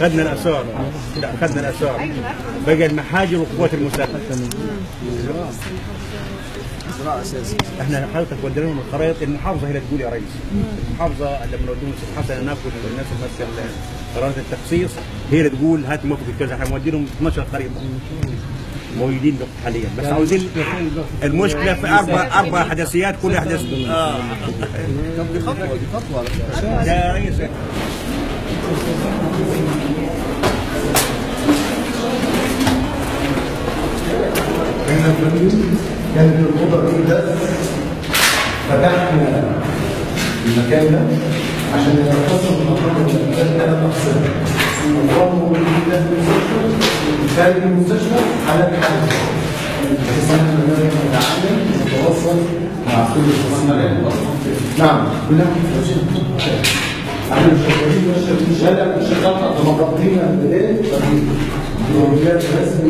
خدنا الاثار لا خدنا الاثار بقى المحاجر والقوات المسلحه إحنا حضرتك ودينا لهم الخرائط المحافظة هي اللي تقول يا ريس. المحافظة لما نوديهم حسن ناكل الناس ماسكه قرارات التخصيص هي اللي تقول هات موقف كذا إحنا مودي لهم 12 خريطه موجودين حاليا. بس عاوزين المشكلة في أربع أربع حدثيات كل حدث آه. خطوه دي خطوه يا ريس. فاهمين كان الاوضه دي بس فتحنا المكان ده عشان نتخصص المكان ده ثلاث اقسام موجودين داخل المستشفى خارج المستشفى على الحاله بحيث ان إحنا نقدر نتعامل ونتواصل مع كل الفصيلة نعم كلها إحنا مش شغالين مش شغالين شغال مش شغال Gracias.